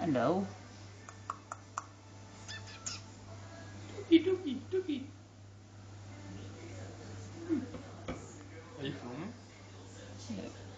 Hello. Dookie, dookie, dookie. Are you filming? Yeah.